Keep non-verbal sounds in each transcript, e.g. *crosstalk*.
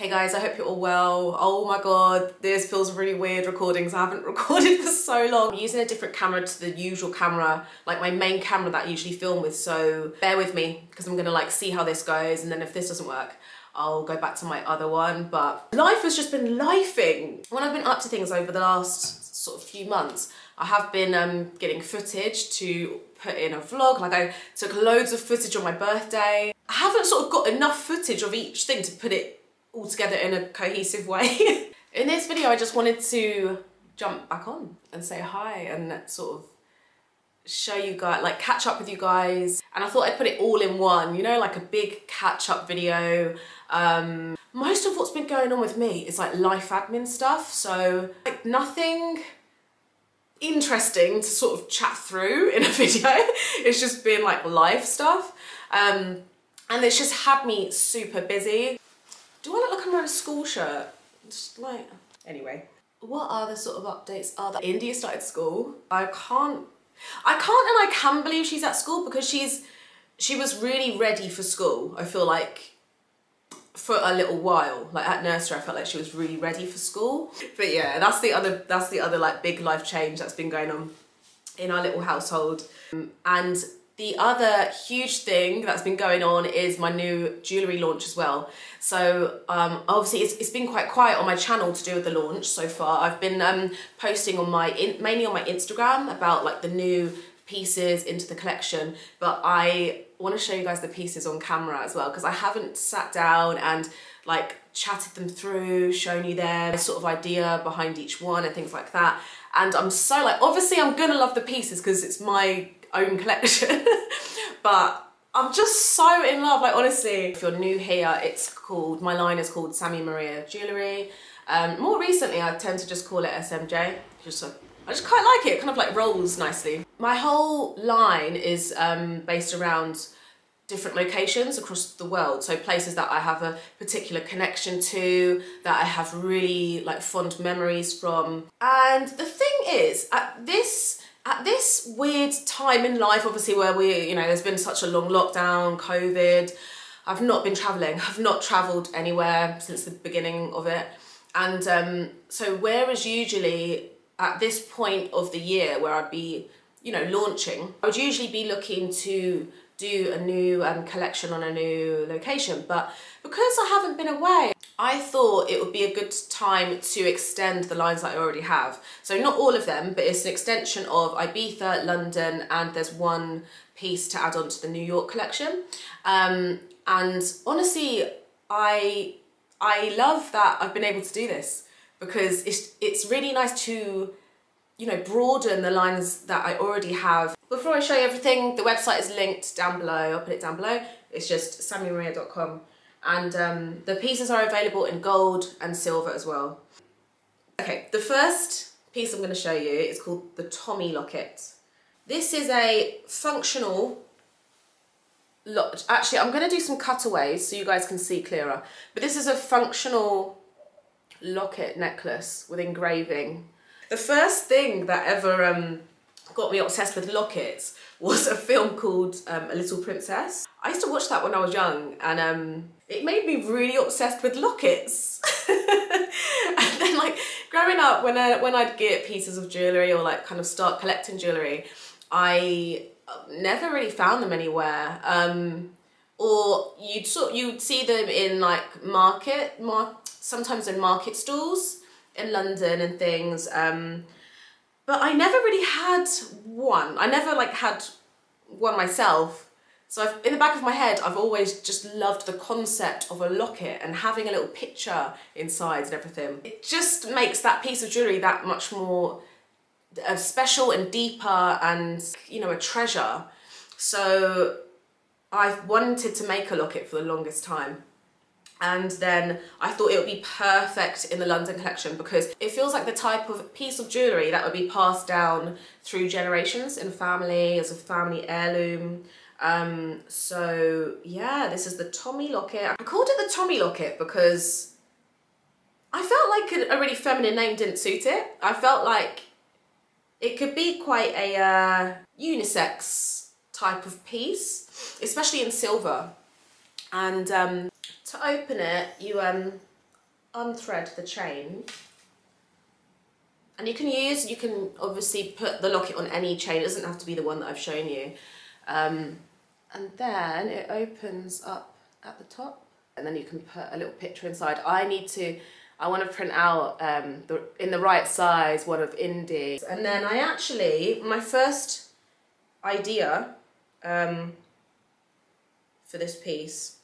Hey guys, I hope you're all well. Oh my god, this feels really weird recording I haven't *laughs* recorded for so long. I'm using a different camera to the usual camera, like my main camera that I usually film with, so bear with me because I'm gonna like see how this goes and then if this doesn't work, I'll go back to my other one. But life has just been lifing. When I've been up to things over the last sort of few months, I have been um, getting footage to put in a vlog. Like I took loads of footage on my birthday. I haven't sort of got enough footage of each thing to put it all together in a cohesive way. *laughs* in this video, I just wanted to jump back on and say hi and sort of show you guys, like catch up with you guys. And I thought I'd put it all in one, you know, like a big catch up video. Um, most of what's been going on with me is like life admin stuff. So like nothing interesting to sort of chat through *laughs* in a video. it's just been like life stuff. Um, and it's just had me super busy. Do I look like I'm wearing a school shirt? Just like, anyway. What other sort of updates are there? India started school. I can't, I can't and I can believe she's at school because she's, she was really ready for school. I feel like for a little while. Like at nursery, I felt like she was really ready for school. But yeah, that's the other, that's the other like big life change that's been going on in our little household. Um, and the other huge thing that's been going on is my new jewellery launch as well. So um, obviously it's, it's been quite quiet on my channel to do with the launch so far. I've been um, posting on my, in, mainly on my Instagram about like the new pieces into the collection, but I want to show you guys the pieces on camera as well because I haven't sat down and like chatted them through, shown you their sort of idea behind each one and things like that. And I'm so like, obviously I'm gonna love the pieces because it's my own collection. *laughs* but I'm just so in love, like honestly. If you're new here, it's called, my line is called Sammi Maria Jewellery. Um, more recently, I tend to just call it SMJ, just so, I just quite like it, it kind of like rolls nicely. My whole line is um, based around different locations across the world. So places that I have a particular connection to, that I have really like fond memories from. And the thing is, at this at this weird time in life, obviously where we, you know, there's been such a long lockdown, COVID, I've not been traveling. *laughs* I've not traveled anywhere since the beginning of it. And um, so whereas usually at this point of the year where I'd be, you know, launching, I would usually be looking to do a new um, collection on a new location. But because I haven't been away, I thought it would be a good time to extend the lines that I already have. So not all of them, but it's an extension of Ibiza, London, and there's one piece to add on to the New York collection. Um, and honestly, I I love that I've been able to do this because it's it's really nice to you know broaden the lines that I already have. Before I show you everything, the website is linked down below. I'll put it down below. It's just sammimaria.com and um, the pieces are available in gold and silver as well. Okay, the first piece I'm going to show you is called the Tommy Locket. This is a functional lock. Actually, I'm going to do some cutaways so you guys can see clearer. But this is a functional locket necklace with engraving. The first thing that ever um, got me obsessed with lockets was a film called um, A Little Princess. I used to watch that when I was young and um, it made me really obsessed with lockets. *laughs* and then like growing up when, I, when I'd get pieces of jewellery or like kind of start collecting jewellery, I never really found them anywhere. Um, or you'd sort you'd see them in like market, mar sometimes in market stalls in London and things. Um, but I never really had one. I never like had one myself. So I've, in the back of my head, I've always just loved the concept of a locket and having a little picture inside and everything. It just makes that piece of jewellery that much more uh, special and deeper and, you know, a treasure. So I've wanted to make a locket for the longest time and then I thought it would be perfect in the London collection because it feels like the type of piece of jewellery that would be passed down through generations in a family as a family heirloom. Um, so yeah, this is the Tommy locket. I called it the Tommy locket because I felt like a, really feminine name didn't suit it. I felt like it could be quite a uh, unisex type of piece, especially in silver. And um, to open it, you um, unthread the chain and you can use, you can obviously put the locket on any chain, it doesn't have to be the one that I've shown you. Um, and then it opens up at the top and then you can put a little picture inside. I need to, I want to print out um, the, in the right size one of Indy. And then I actually, my first idea um, for this piece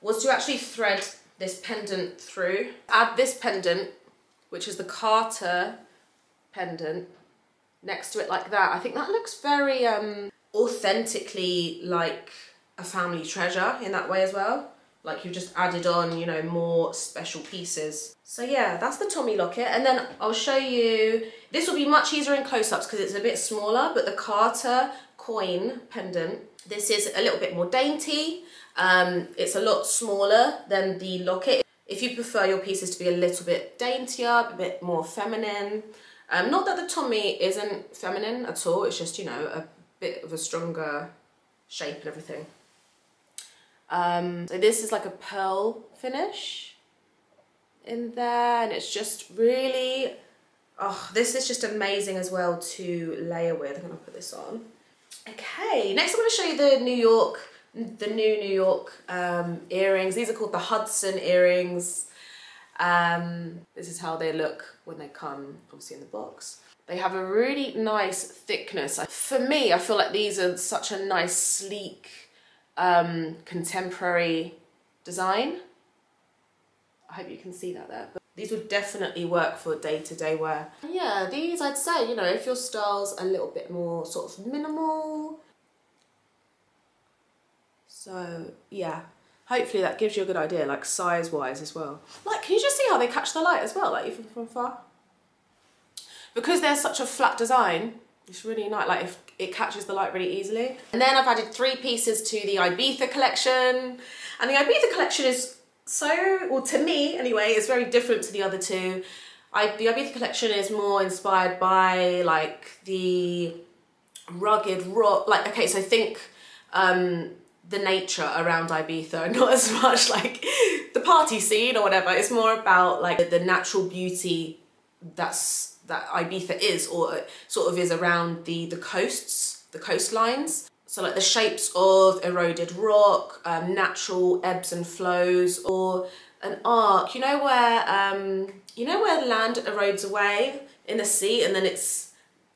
was to actually thread this pendant through. Add this pendant, which is the Carter pendant, next to it like that. I think that looks very um, authentically like a family treasure in that way as well. Like you've just added on, you know, more special pieces. So yeah, that's the Tommy locket. And then I'll show you, this will be much easier in close-ups because it's a bit smaller, but the Carter coin pendant, this is a little bit more dainty. Um, it's a lot smaller than the locket. If you prefer your pieces to be a little bit daintier, a bit more feminine, um, not that the Tommy isn't feminine at all, it's just, you know, a bit of a stronger shape and everything. Um, so this is like a pearl finish in there and it's just really, oh, this is just amazing as well to layer with. I'm gonna put this on. Okay, next I'm gonna show you the New York, the new New York um, earrings. These are called the Hudson earrings. Um, this is how they look when they come, obviously in the box. They have a really nice thickness. For me, I feel like these are such a nice, sleek, um, contemporary design. I hope you can see that there. But these would definitely work for day-to-day -day wear. Yeah, these I'd say, you know, if your style's a little bit more sort of minimal. So, yeah. Hopefully that gives you a good idea, like size-wise as well. Like, can you just see how they catch the light as well, like even from far? Because they're such a flat design, it's really nice, like if it catches the light really easily. And then I've added three pieces to the Ibiza collection. And the Ibiza collection is so, well to me anyway, it's very different to the other two. I, the Ibiza collection is more inspired by like the rugged rock, like, okay, so think um, the nature around Ibiza, *laughs* not as much like the party scene or whatever. It's more about like the natural beauty that's that Ibiza is or sort of is around the, the coasts, the coastlines. So like the shapes of eroded rock, um, natural ebbs and flows, or an arc. You know where um, you know where the land erodes away in the sea, and then it's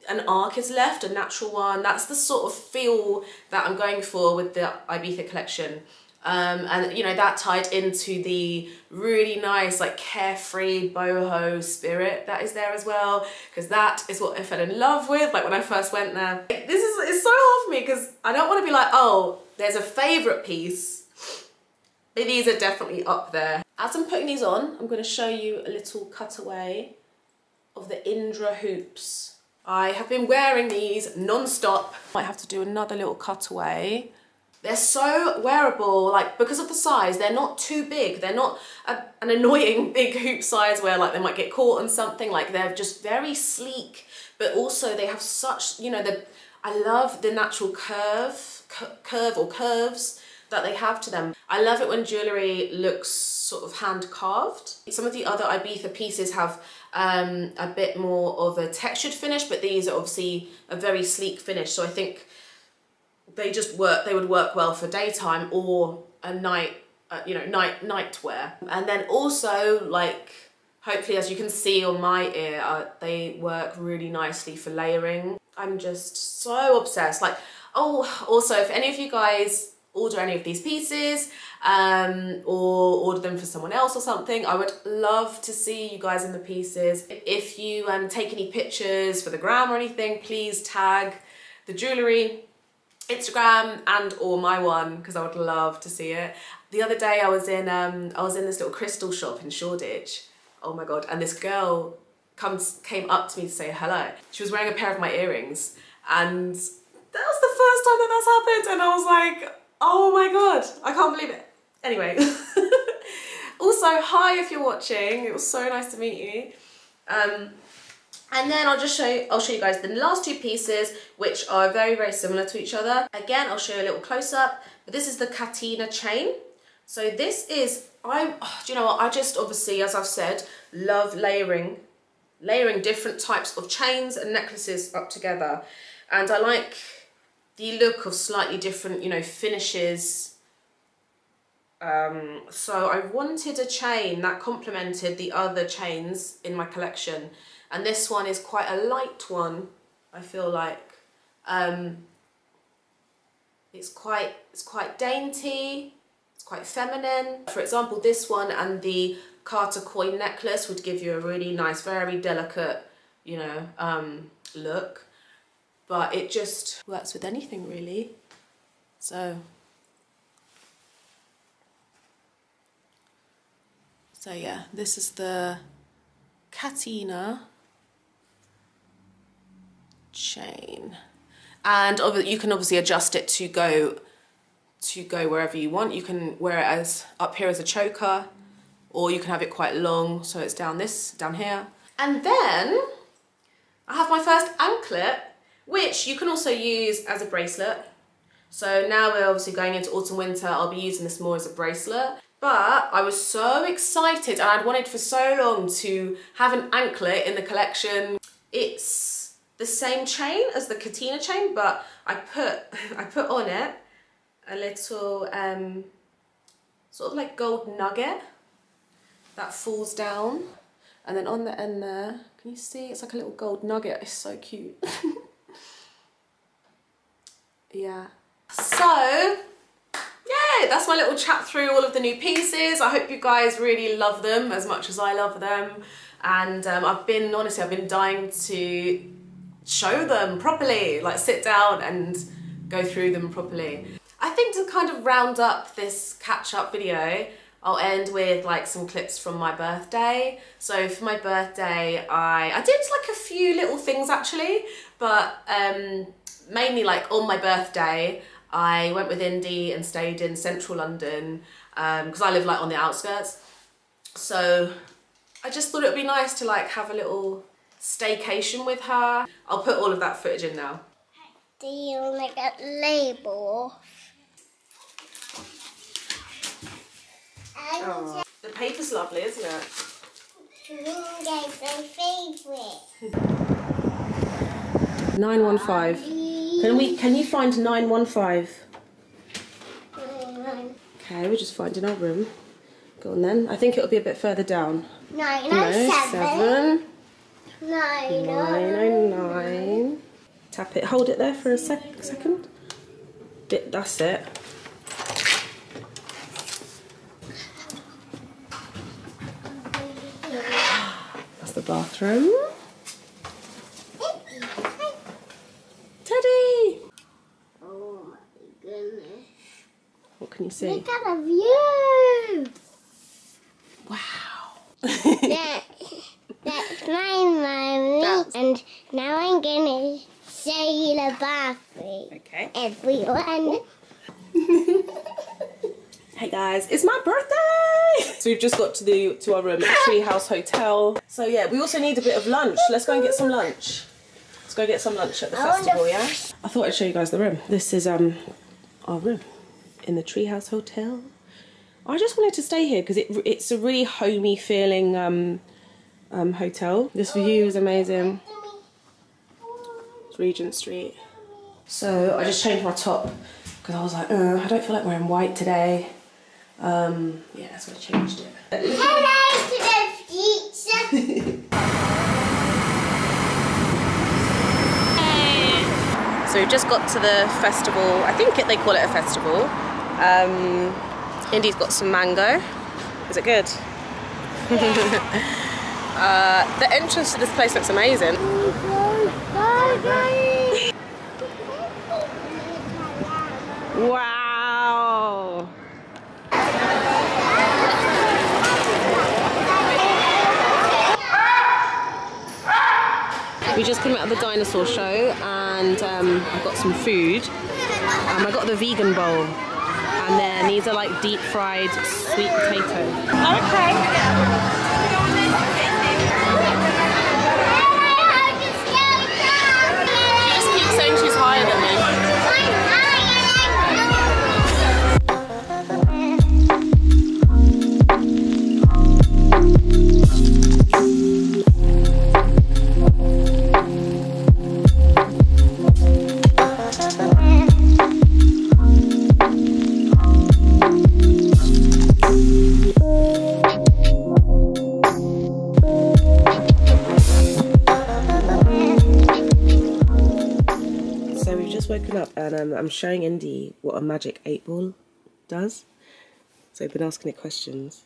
an arc is left, a natural one. That's the sort of feel that I'm going for with the Ibiza collection. Um, and you know that tied into the really nice like carefree boho spirit that is there as well because that is what I fell in love with like when I first went there. This is it's so hard for me because I don't want to be like oh there's a favorite piece but these are definitely up there. As I'm putting these on I'm going to show you a little cutaway of the Indra hoops. I have been wearing these non-stop. Might have to do another little cutaway they're so wearable, like because of the size, they're not too big. They're not a, an annoying *laughs* big hoop size where like they might get caught on something. Like they're just very sleek, but also they have such, you know, the I love the natural curve, curve or curves that they have to them. I love it when jewellery looks sort of hand carved. Some of the other Ibiza pieces have um, a bit more of a textured finish, but these are obviously a very sleek finish. So I think they just work, they would work well for daytime or a night, uh, you know, night night wear. And then also like, hopefully as you can see on my ear, uh, they work really nicely for layering. I'm just so obsessed. Like, oh, also if any of you guys order any of these pieces um, or order them for someone else or something, I would love to see you guys in the pieces. If you um, take any pictures for the gram or anything, please tag the jewellery Instagram and or my one because I would love to see it. The other day I was in um, I was in this little crystal shop in Shoreditch. Oh my god! And this girl comes came up to me to say hello. She was wearing a pair of my earrings, and that was the first time that that's happened. And I was like, oh my god, I can't believe it. Anyway. *laughs* also, hi if you're watching. It was so nice to meet you. Um, and then I'll just show you, I'll show you guys the last two pieces, which are very, very similar to each other. Again, I'll show you a little close up, but this is the Catena chain. So this is I, do you know what, I just obviously, as I've said, love layering, layering different types of chains and necklaces up together. And I like the look of slightly different, you know, finishes. Um, so I wanted a chain that complemented the other chains in my collection. And this one is quite a light one, I feel like. Um, it's quite, it's quite dainty, it's quite feminine. For example, this one and the Carter coin necklace would give you a really nice, very delicate, you know, um, look. But it just works with anything really. So, so yeah, this is the Catena chain and you can obviously adjust it to go to go wherever you want. You can wear it as up here as a choker or you can have it quite long so it's down this, down here. And then I have my first anklet which you can also use as a bracelet. So now we're obviously going into autumn winter, I'll be using this more as a bracelet. But I was so excited and I'd wanted for so long to have an anklet in the collection. It's the same chain as the Catena chain, but I put *laughs* I put on it a little um, sort of like gold nugget that falls down. And then on the end there, can you see? It's like a little gold nugget. It's so cute. *laughs* yeah. So, yeah, that's my little chat through all of the new pieces. I hope you guys really love them as much as I love them. And um, I've been, honestly, I've been dying to show them properly, like sit down and go through them properly. I think to kind of round up this catch up video, I'll end with like some clips from my birthday. So for my birthday, I, I did like a few little things actually, but um, mainly like on my birthday, I went with Indy and stayed in central London because um, I live like on the outskirts. So I just thought it would be nice to like have a little staycation with her. I'll put all of that footage in now. Do you want to get label? Oh, the paper's lovely, isn't it? my favourite. 915. Can we can you find 915? Okay, we're just finding our room. Go on then. I think it'll be a bit further down. Nine, no, seven. Oh seven. Nine, nine, nine. Tap it. Hold it there for a sec second. Bit. That's it. That's the bathroom. Teddy. Oh my goodness. What can you see? Look at the view. Wow. yeah. That's my mommy. That's... And now I'm going to show you the bathroom. Okay. Everyone. *laughs* hey guys, it's my birthday! So we've just got to the to our room at Treehouse Hotel. So yeah, we also need a bit of lunch. Let's go and get some lunch. Let's go get some lunch at the I festival, yeah? I thought I'd show you guys the room. This is um our room in the Treehouse Hotel. I just wanted to stay here because it, it's a really homey feeling um, um, hotel. This view is amazing. It's Regent Street. So I just changed my top because I was like, uh, I don't feel like wearing white today. Um, yeah, so I changed it. Hello to the future. *laughs* so we just got to the festival. I think it, they call it a festival. Um, Indy's got some mango. Is it good? *laughs* Uh, the entrance to this place looks amazing. Wow. We just came out of the dinosaur show and um, I got some food. Um, I got the vegan bowl and then these are like deep fried sweet potato. Okay. Um, I'm showing Indy what a magic eight ball does. So I've been asking it questions.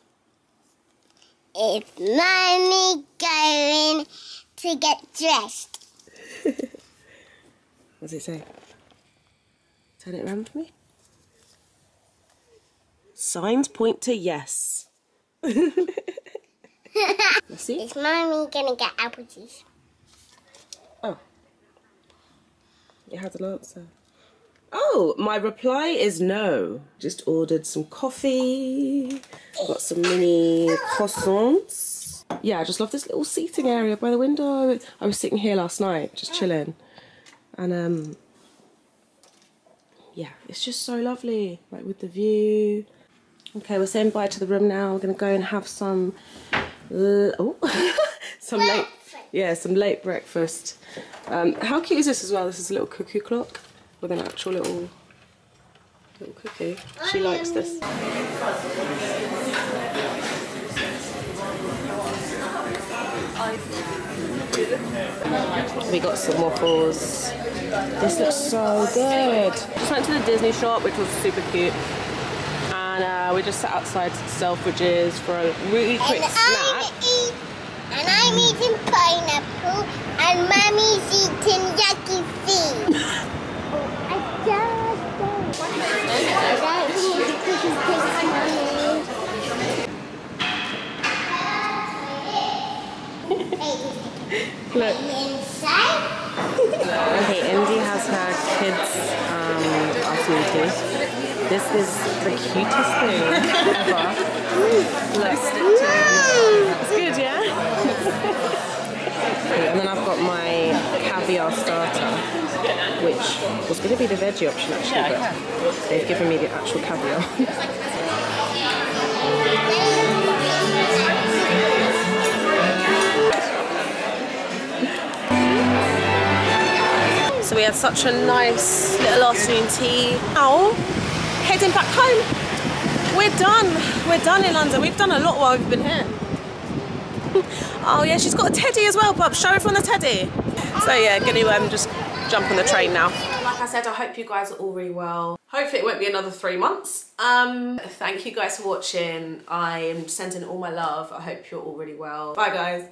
It's mommy going to get dressed. *laughs* What does it say? Turn it around for me. Signs point to yes. *laughs* Let's see. Is mommy gonna get apple juice? Oh. It has an answer. Oh, my reply is no. Just ordered some coffee. Got some mini croissants. Yeah, I just love this little seating area by the window. I was sitting here last night, just chilling. And um yeah, it's just so lovely. Like with the view. Okay, we're saying bye to the room now. We're gonna go and have some oh *laughs* some late yeah, some late breakfast. Um, how cute is this as well? This is a little cuckoo clock with an actual little little cuckoo. She likes this. We got some waffles. This looks so good. Just went to the Disney shop, which was super cute. And uh, we just sat outside Selfridges for a really quick and snack. I'm eat, and I'm eating pineapple, and mommy's eating yucky feet. *laughs* Look. Okay, Indy has her kids um, activity. This is the cutest thing ever. Look. It's good, yeah? *laughs* and then I've got my caviar starter, which was going to be the veggie option actually, but they've given me the actual caviar. So we had such a nice little afternoon tea. Now, heading back home. We're done. We're done in London. We've done a lot while we've been here. *laughs* oh yeah, she's got a teddy as well, Bub. Show everyone the teddy. So yeah, gonna um, just jump on the train now. Like I said, I hope you guys are all really well. Hopefully it won't be another three months. Um, thank you guys for watching. I am sending all my love. I hope you're all really well. Bye guys.